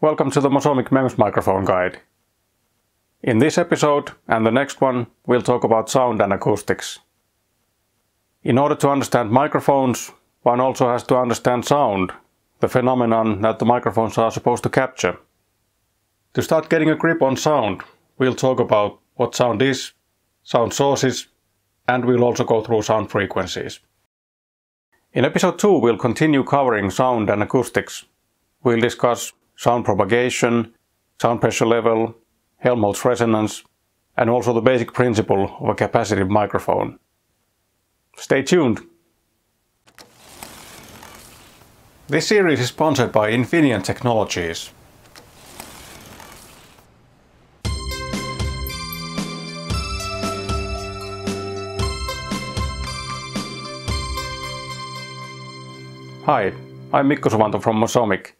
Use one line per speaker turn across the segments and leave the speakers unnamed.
Welcome to the Mosomic MEMS microphone guide. In this episode and the next one, we'll talk about sound and acoustics. In order to understand microphones, one also has to understand sound, the phenomenon that the microphones are supposed to capture. To start getting a grip on sound, we'll talk about what sound is, sound sources, and we'll also go through sound frequencies. In episode 2, we'll continue covering sound and acoustics. We'll discuss sound propagation, sound pressure level, Helmholtz resonance, and also the basic principle of a capacitive microphone. Stay tuned! This series is sponsored by Infineon Technologies. Hi, I'm Mikko Suvanto from Mosomic.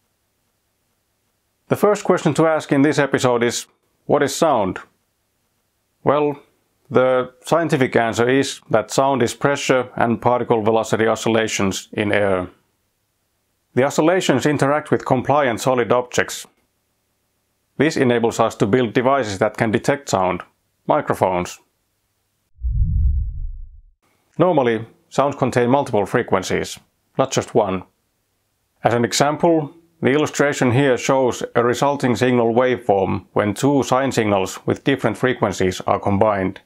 The first question to ask in this episode is what is sound? Well, the scientific answer is that sound is pressure and particle velocity oscillations in air. The oscillations interact with compliant solid objects. This enables us to build devices that can detect sound, microphones. Normally, sounds contain multiple frequencies, not just one. As an example, the illustration here shows a resulting signal waveform when two sine signals with different frequencies are combined.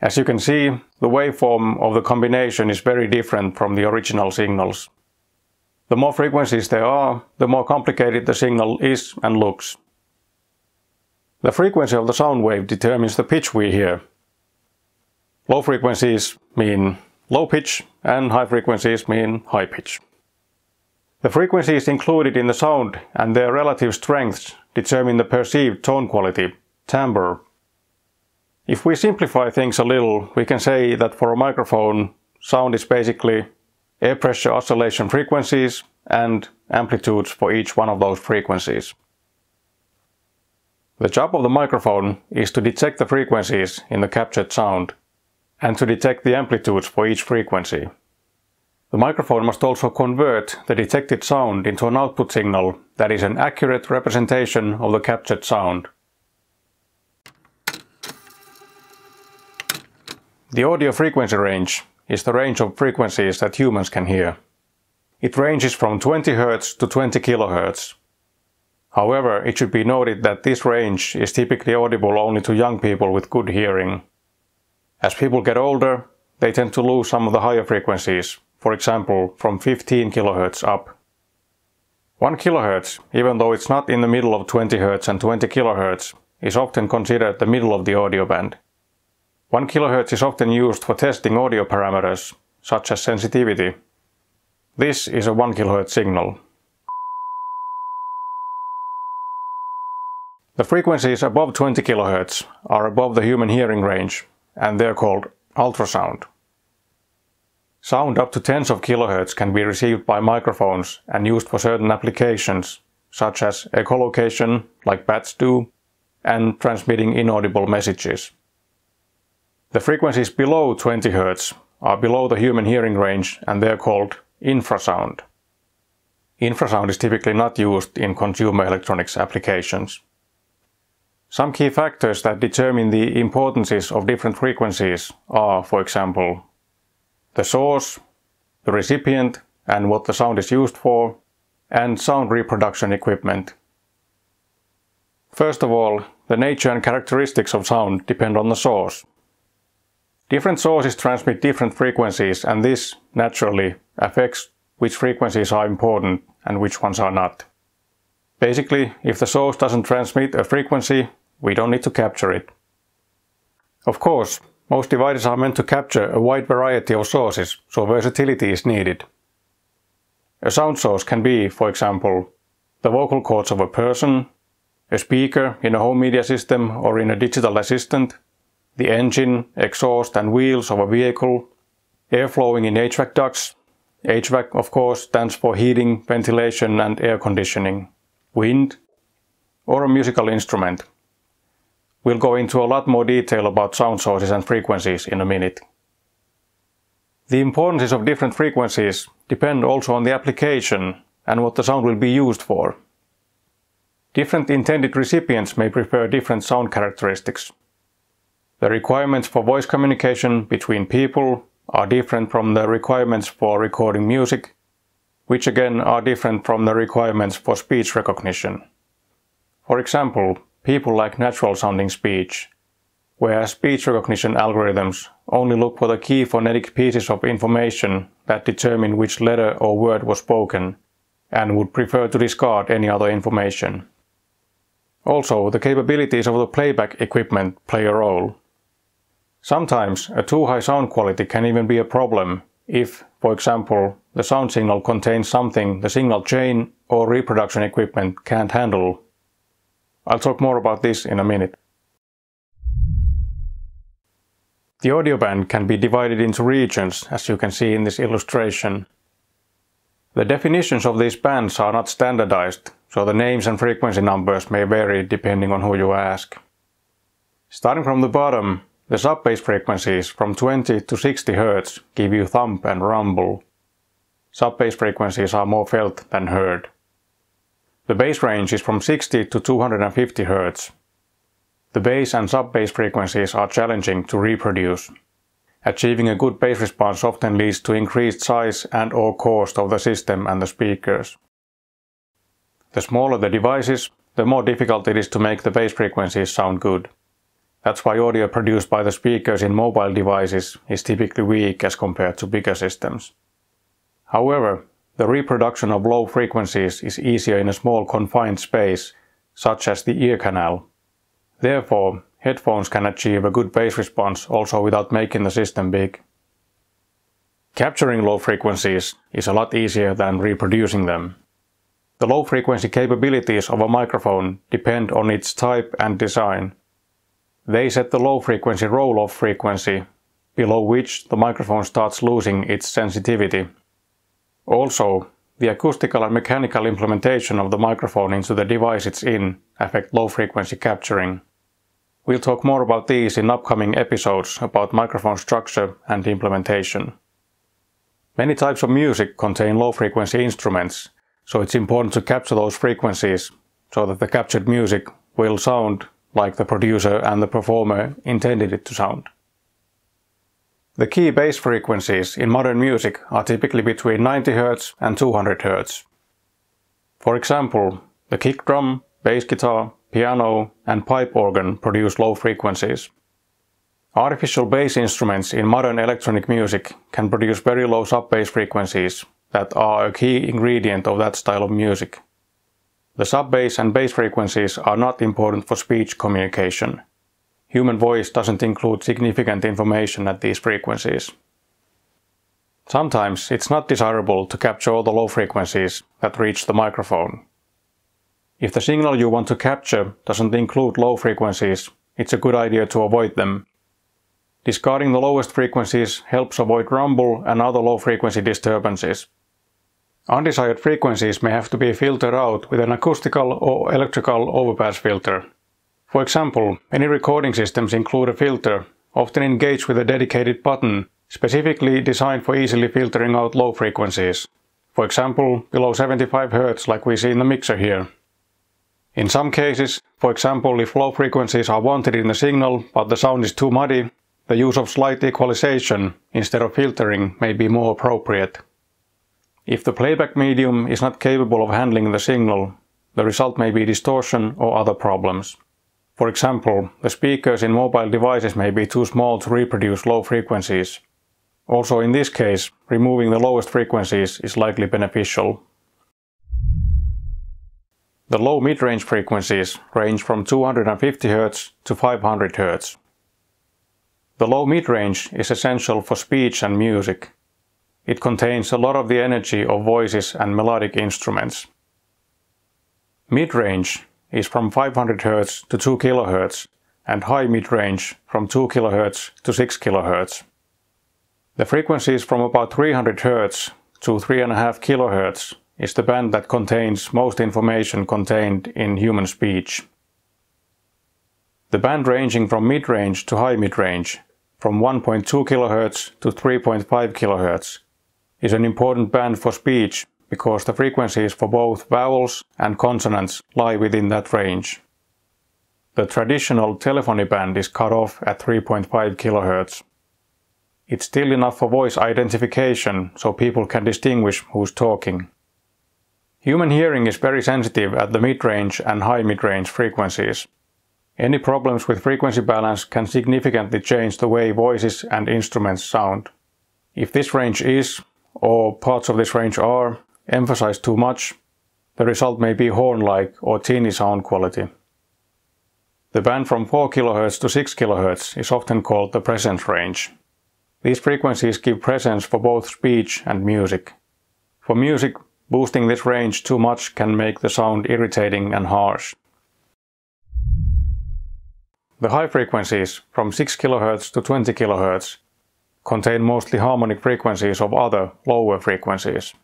As you can see, the waveform of the combination is very different from the original signals. The more frequencies there are, the more complicated the signal is and looks. The frequency of the sound wave determines the pitch we hear. Low frequencies mean low pitch and high frequencies mean high pitch. The frequencies included in the sound and their relative strengths determine the perceived tone quality, timbre. If we simplify things a little, we can say that for a microphone, sound is basically air pressure oscillation frequencies and amplitudes for each one of those frequencies. The job of the microphone is to detect the frequencies in the captured sound and to detect the amplitudes for each frequency. The microphone must also convert the detected sound into an output signal that is an accurate representation of the captured sound. The audio frequency range is the range of frequencies that humans can hear. It ranges from 20 Hz to 20 kHz. However, it should be noted that this range is typically audible only to young people with good hearing. As people get older, they tend to lose some of the higher frequencies, for example from 15 kHz up. 1 kHz, even though it's not in the middle of 20 Hz and 20 kHz, is often considered the middle of the audio band. 1 kHz is often used for testing audio parameters, such as sensitivity. This is a 1 kHz signal. The frequencies above 20 kHz are above the human hearing range, and they're called ultrasound. Sound up to tens of kilohertz can be received by microphones and used for certain applications, such as echolocation, like bats do, and transmitting inaudible messages. The frequencies below 20 Hz are below the human hearing range and they're called infrasound. Infrasound is typically not used in consumer electronics applications. Some key factors that determine the importances of different frequencies are, for example, the source, the recipient and what the sound is used for, and sound reproduction equipment. First of all, the nature and characteristics of sound depend on the source. Different sources transmit different frequencies and this, naturally, affects which frequencies are important and which ones are not. Basically, if the source doesn't transmit a frequency, we don't need to capture it. Of course, most dividers are meant to capture a wide variety of sources, so versatility is needed. A sound source can be, for example, the vocal cords of a person, a speaker in a home media system or in a digital assistant, the engine, exhaust and wheels of a vehicle, air flowing in HVAC ducts. HVAC, of course, stands for heating, ventilation and air conditioning, wind, or a musical instrument, We'll go into a lot more detail about sound sources and frequencies in a minute. The importance of different frequencies depend also on the application and what the sound will be used for. Different intended recipients may prefer different sound characteristics. The requirements for voice communication between people are different from the requirements for recording music, which again are different from the requirements for speech recognition. For example, people like natural sounding speech, whereas speech recognition algorithms only look for the key phonetic pieces of information that determine which letter or word was spoken, and would prefer to discard any other information. Also, the capabilities of the playback equipment play a role. Sometimes a too high sound quality can even be a problem if, for example, the sound signal contains something the signal chain or reproduction equipment can't handle. I'll talk more about this in a minute. The audio band can be divided into regions, as you can see in this illustration. The definitions of these bands are not standardized, so the names and frequency numbers may vary depending on who you ask. Starting from the bottom, the sub-bass frequencies from 20 to 60 Hz give you thump and rumble. Sub-bass frequencies are more felt than heard. The bass range is from 60 to 250 Hz. The bass and sub-bass frequencies are challenging to reproduce. Achieving a good bass response often leads to increased size and or cost of the system and the speakers. The smaller the devices, the more difficult it is to make the bass frequencies sound good. That's why audio produced by the speakers in mobile devices is typically weak as compared to bigger systems. However, the reproduction of low frequencies is easier in a small confined space, such as the ear canal. Therefore, headphones can achieve a good bass response also without making the system big. Capturing low frequencies is a lot easier than reproducing them. The low frequency capabilities of a microphone depend on its type and design, they set the low frequency roll-off frequency, below which the microphone starts losing its sensitivity. Also, the acoustical and mechanical implementation of the microphone into the device it's in affect low frequency capturing. We'll talk more about these in upcoming episodes about microphone structure and implementation. Many types of music contain low frequency instruments, so it's important to capture those frequencies so that the captured music will sound like the producer and the performer intended it to sound. The key bass frequencies in modern music are typically between 90 Hz and 200 Hz. For example, the kick drum, bass guitar, piano and pipe organ produce low frequencies. Artificial bass instruments in modern electronic music can produce very low sub-bass frequencies that are a key ingredient of that style of music. The sub-bass and bass frequencies are not important for speech communication. Human voice doesn't include significant information at these frequencies. Sometimes it's not desirable to capture all the low frequencies that reach the microphone. If the signal you want to capture doesn't include low frequencies, it's a good idea to avoid them. Discarding the lowest frequencies helps avoid rumble and other low frequency disturbances. Undesired frequencies may have to be filtered out with an acoustical or electrical overpass filter. For example, many recording systems include a filter, often engaged with a dedicated button, specifically designed for easily filtering out low frequencies. For example, below 75 Hz like we see in the mixer here. In some cases, for example if low frequencies are wanted in the signal but the sound is too muddy, the use of slight equalization instead of filtering may be more appropriate. If the playback medium is not capable of handling the signal, the result may be distortion or other problems. For example, the speakers in mobile devices may be too small to reproduce low frequencies. Also in this case, removing the lowest frequencies is likely beneficial. The low mid-range frequencies range from 250 Hz to 500 Hz. The low mid-range is essential for speech and music, it contains a lot of the energy of voices and melodic instruments. Mid-range is from 500 Hz to 2 kHz and high mid-range from 2 kHz to 6 kHz. The frequencies from about 300 Hz to 3.5 kHz is the band that contains most information contained in human speech. The band ranging from mid-range to high mid-range, from 1.2 kHz to 3.5 kHz, is an important band for speech because the frequencies for both vowels and consonants lie within that range. The traditional telephony band is cut off at 3.5 kHz. It's still enough for voice identification so people can distinguish who's talking. Human hearing is very sensitive at the mid-range and high mid-range frequencies. Any problems with frequency balance can significantly change the way voices and instruments sound. If this range is, or parts of this range are, emphasized too much, the result may be horn-like or teeny sound quality. The band from 4 kHz to 6 kHz is often called the presence range. These frequencies give presence for both speech and music. For music, boosting this range too much can make the sound irritating and harsh. The high frequencies, from 6 kHz to 20 kHz, contain mostly harmonic frequencies of other, lower frequencies.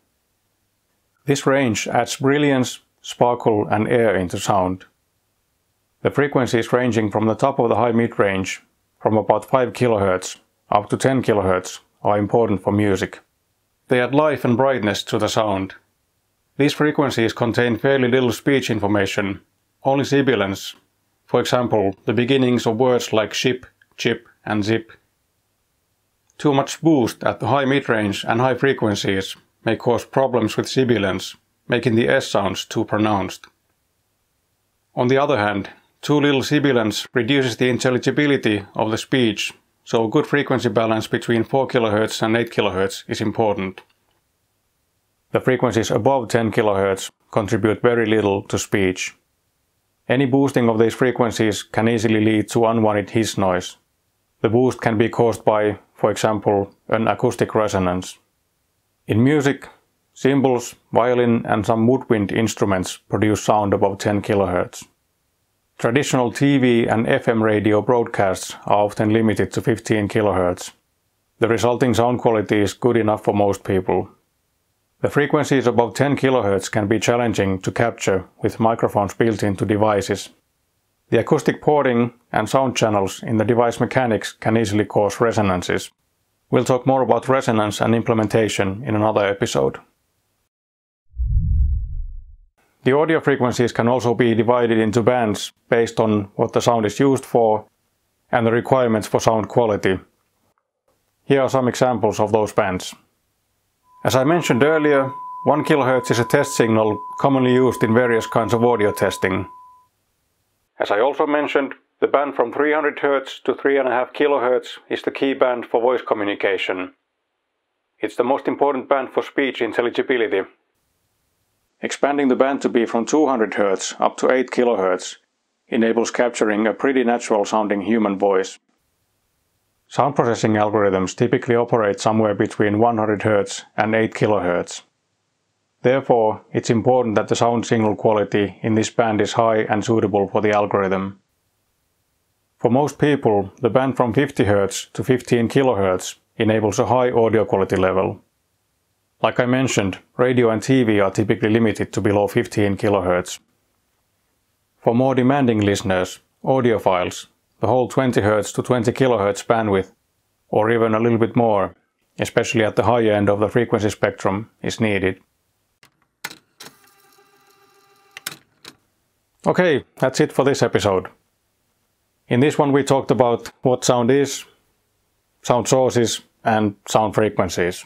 This range adds brilliance, sparkle and air into sound. The frequencies ranging from the top of the high mid-range, from about 5 kHz up to 10 kHz, are important for music. They add life and brightness to the sound. These frequencies contain fairly little speech information, only sibilance, for example, the beginnings of words like ship, chip and zip. Too much boost at the high mid-range and high frequencies may cause problems with sibilance, making the S sounds too pronounced. On the other hand, too little sibilance reduces the intelligibility of the speech, so a good frequency balance between 4 kHz and 8 kHz is important. The frequencies above 10 kHz contribute very little to speech. Any boosting of these frequencies can easily lead to unwanted hiss noise. The boost can be caused by, for example, an acoustic resonance. In music, cymbals, violin and some woodwind instruments produce sound above 10 kHz. Traditional TV and FM radio broadcasts are often limited to 15 kHz. The resulting sound quality is good enough for most people. The frequencies above 10 kHz can be challenging to capture with microphones built into devices. The acoustic porting and sound channels in the device mechanics can easily cause resonances. We'll talk more about resonance and implementation in another episode. The audio frequencies can also be divided into bands based on what the sound is used for and the requirements for sound quality. Here are some examples of those bands. As I mentioned earlier, 1 kHz is a test signal commonly used in various kinds of audio testing. As I also mentioned, the band from 300 Hz to 3.5 kHz is the key band for voice communication. It's the most important band for speech intelligibility Expanding the band to be from 200 Hz up to 8 kHz enables capturing a pretty natural sounding human voice. Sound processing algorithms typically operate somewhere between 100 Hz and 8 kHz. Therefore, it's important that the sound signal quality in this band is high and suitable for the algorithm. For most people, the band from 50 Hz to 15 kHz enables a high audio quality level. Like I mentioned, radio and TV are typically limited to below 15 kHz. For more demanding listeners, audiophiles, the whole 20 Hz to 20 kHz bandwidth, or even a little bit more, especially at the higher end of the frequency spectrum, is needed. Okay, that's it for this episode. In this one we talked about what sound is, sound sources and sound frequencies.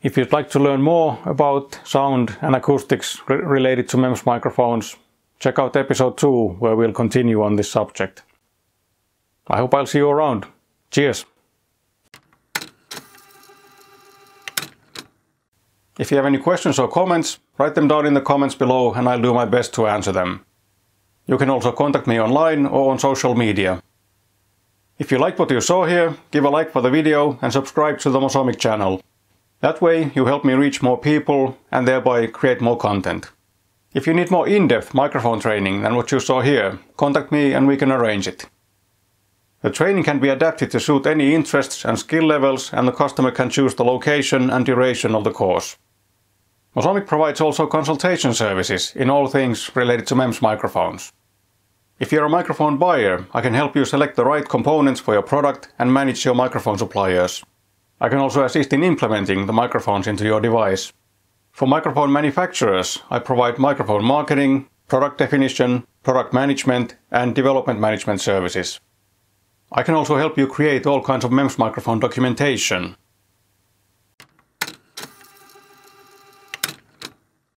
If you'd like to learn more about sound and acoustics re related to MEMS microphones, check out episode 2 where we'll continue on this subject. I hope I'll see you around. Cheers! If you have any questions or comments, write them down in the comments below and I'll do my best to answer them. You can also contact me online or on social media. If you like what you saw here, give a like for the video and subscribe to the Mosomic channel. That way you help me reach more people and thereby create more content. If you need more in-depth microphone training than what you saw here, contact me and we can arrange it. The training can be adapted to suit any interests and skill levels and the customer can choose the location and duration of the course. Mosomic provides also consultation services in all things related to MEMS microphones. If you're a microphone buyer, I can help you select the right components for your product and manage your microphone suppliers. I can also assist in implementing the microphones into your device. For microphone manufacturers, I provide microphone marketing, product definition, product management, and development management services. I can also help you create all kinds of MEMS microphone documentation.